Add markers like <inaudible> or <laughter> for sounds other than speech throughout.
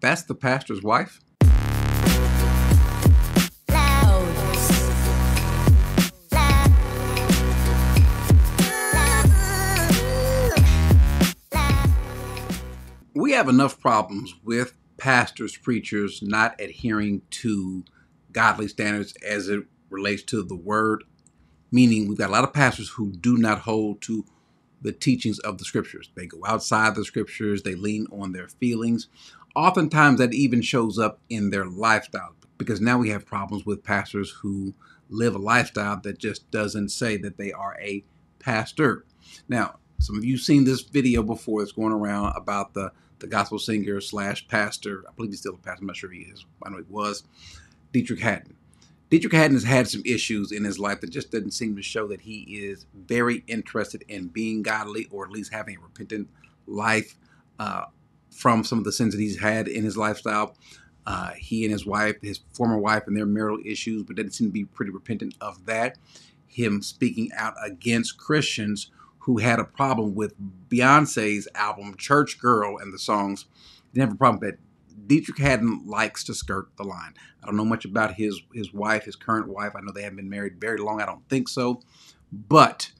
That's the pastor's wife? We have enough problems with pastors, preachers not adhering to godly standards as it relates to the word. Meaning, we've got a lot of pastors who do not hold to the teachings of the scriptures. They go outside the scriptures, they lean on their feelings. Oftentimes, that even shows up in their lifestyle because now we have problems with pastors who live a lifestyle that just doesn't say that they are a pastor. Now, some of you seen this video before that's going around about the the gospel singer slash pastor. I believe he's still a pastor. I'm not sure he is. I know he was. Deitrick Haddon. Deitrick Haddon has had some issues in his life that just doesn't seem to show that he is very interested in being godly or at least having a repentant life uh, from some of the sins that he's had in his lifestyle. Uh, he and his wife, his former wife, and their marital issues, but doesn't seem to be pretty repentant of that. Him speaking out against Christians who had a problem with Beyonce's album Church Girl and the songs. Didn't have a problem with Deitrick Haddon likes to skirt the line. I don't know much about his his wife, his current wife. I know they haven't been married very long. I don't think so. But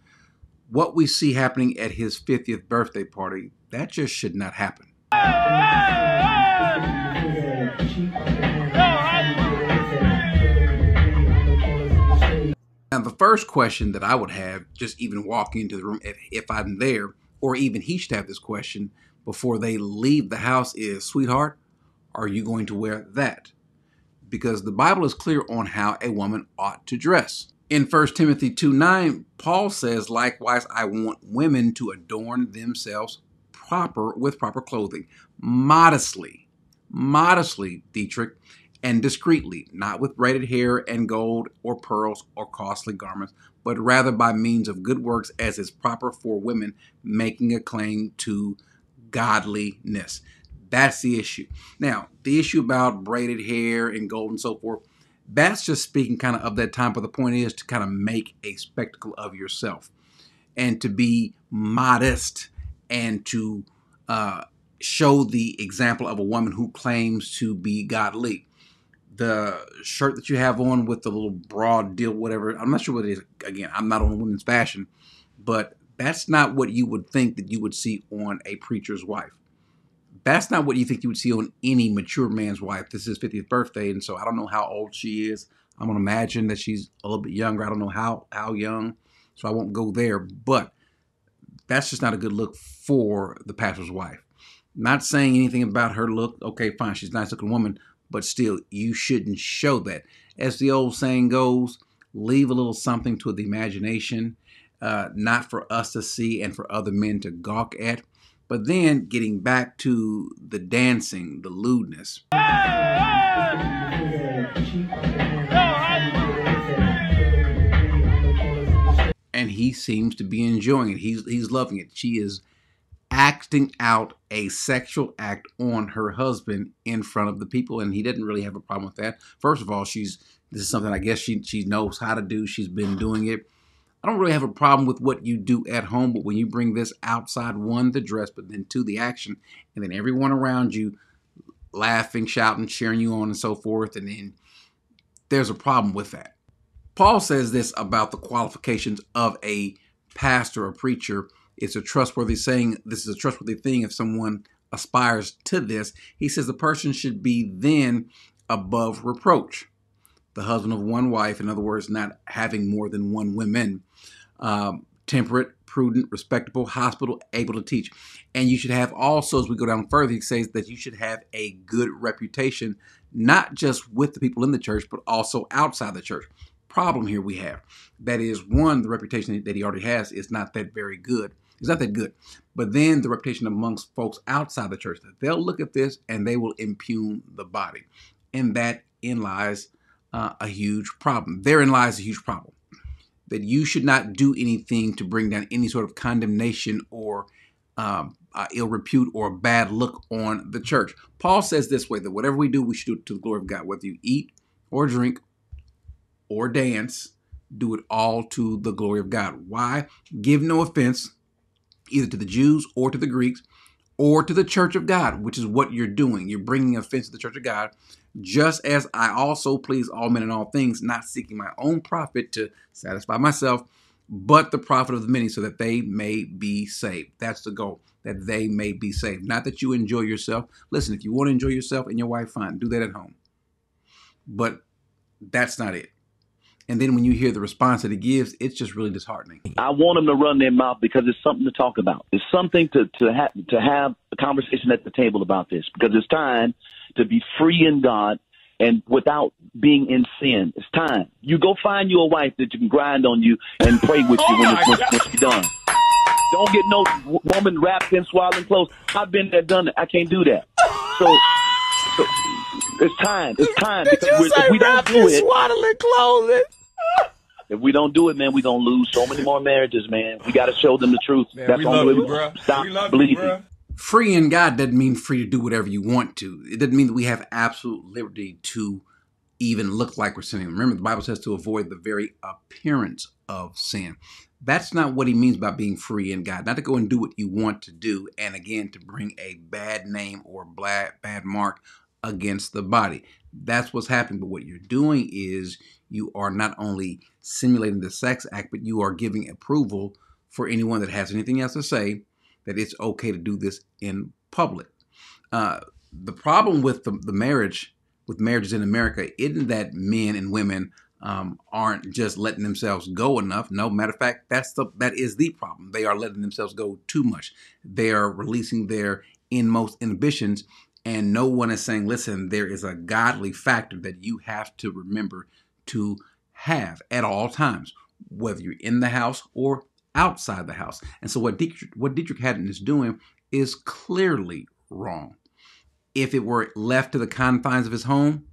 what we see happening at his 50th birthday party, that just should not happen. Now, the first question that I would have, just even walking into the room, if, if I'm there, or even he should have this question before they leave the house, is Sweetheart, are you going to wear that? Because the Bible is clear on how a woman ought to dress. In 1 Timothy 2 9, Paul says, Likewise, I want women to adorn themselves proper with proper clothing, modestly, modestly, Deitrick, and discreetly, not with braided hair and gold or pearls or costly garments, but rather by means of good works as is proper for women making a claim to godliness. That's the issue. Now, the issue about braided hair and gold and so forth, that's just speaking kind of of that time. But the point is to kind of make a spectacle of yourself and to be modest and to uh, show the example of a woman who claims to be godly. The shirt that you have on with the little broad deal, whatever, I'm not sure what it is. Again, I'm not on women's fashion, but that's not what you would think that you would see on a preacher's wife that's not what you think you would see on any mature man's wife. This is 50th birthday, and so I don't know how old she is. I'm gonna imagine that she's a little bit younger. I don't know how how young, so I won't go there. But that's just not a good look for the pastor's wife. Not saying anything about her look. Okay, fine, she's a nice looking woman, but still, you shouldn't show that. As the old saying goes, leave a little something to the imagination, uh, not for us to see and for other men to gawk at. But then getting back to the dancing, the lewdness. And he seems to be enjoying it. He's he's loving it. She is acting out a sexual act on her husband in front of the people, and he didn't really have a problem with that. First of all, she's this is something I guess she she knows how to do. She's been doing it. I don't really have a problem with what you do at home, but when you bring this outside, one, the dress, but then two, the action, and then everyone around you laughing, shouting, cheering you on, and so forth, and then there's a problem with that. Paul says this about the qualifications of a pastor or preacher. It's a trustworthy saying. This is a trustworthy thing if someone aspires to this. He says the person should be then above reproach the husband of one wife, in other words, not having more than one woman, um, temperate, prudent, respectable, hospitable, able to teach. And you should have also, as we go down further, he says that you should have a good reputation, not just with the people in the church, but also outside the church. Problem here we have that is one, the reputation that he already has is not that very good. It's not that good. But then the reputation amongst folks outside the church, that they'll look at this and they will impugn the body. And that in lies uh, a huge problem. Therein lies a huge problem. That you should not do anything to bring down any sort of condemnation or um, uh, ill repute or bad look on the church. Paul says this way that whatever we do, we should do it to the glory of God. Whether you eat or drink or dance, do it all to the glory of God. Why? Give no offense either to the Jews or to the Greeks or to the church of God, which is what you're doing. You're bringing offense to the church of God, just as I also please all men in all things, not seeking my own profit to satisfy myself, but the profit of the many, so that they may be saved. That's the goal, that they may be saved. Not that you enjoy yourself. Listen, if you want to enjoy yourself and your wife, fine, do that at home. But that's not it. And then when you hear the response that he gives, it's just really disheartening. I want them to run their mouth because it's something to talk about. It's something to to have to have a conversation at the table about this because it's time to be free in God and without being in sin. It's time. You go find you a wife that you can grind on you and pray with you <laughs> oh when, it's, when, when she's done. Don't get no woman wrapped in swaddling clothes. I've been there, done that. I can't do that. So, so it's time. It's time Did because you we- say if we don't wrapped do in it, swaddling clothing? <laughs> if we don't do it, man, we're gonna lose so many more marriages, man. We got to show them the truth. Man, That's we only love way you, we bro. stop We love bleeding. you, bro. Free in God doesn't mean free to do whatever you want to. It doesn't mean that we have absolute liberty to even look like we're sinning. Remember, the Bible says to avoid the very appearance of sin. That's not what he means by being free in God. Not to go and do what you want to do, and again, to bring a bad name or bad, bad mark against the body. That's what's happening. But what you're doing is you are not only simulating the sex act, but you are giving approval for anyone that has anything else to say that it's okay to do this in public. Uh, the problem with the, the marriage, with marriages in America, isn't that men and women um, aren't just letting themselves go enough. No, matter of fact, that's the that is the problem. They are letting themselves go too much. They are releasing their inmost inhibitions, and no one is saying, "Listen, there is a godly factor that you have to remember to have at all times, whether you're in the house or outside the house." And so, what Deitrick, what Deitrick Haddon is doing is clearly wrong. If it were left to the confines of his home,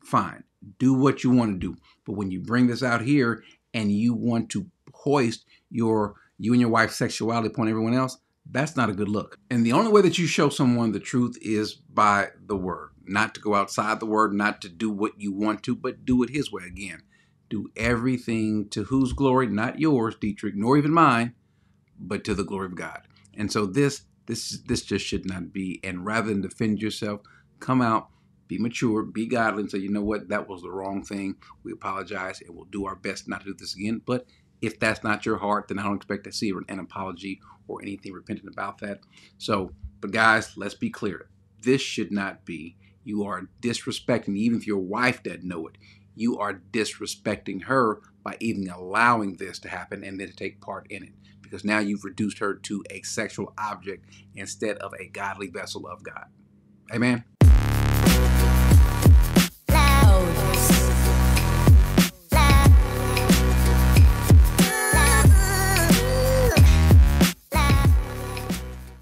fine, do what you want to do. But when you bring this out here and you want to hoist your you and your wife's sexuality upon everyone else, that's not a good look. And the only way that you show someone the truth is by the word. Not to go outside the word, not to do what you want to, but do it his way again. Do everything to whose glory, not yours, Deitrick, nor even mine, but to the glory of God. And so this this this just should not be. And rather than defend yourself, come out, be mature, be godly, and say, you know what, that was the wrong thing. We apologize, and we'll do our best not to do this again. But if that's not your heart, then I don't expect to see an apology or anything repentant about that. So, but guys, let's be clear. This should not be. You are disrespecting, even if your wife doesn't know it, you are disrespecting her by even allowing this to happen and then to take part in it. Because now you've reduced her to a sexual object instead of a godly vessel of God. Amen. Loud.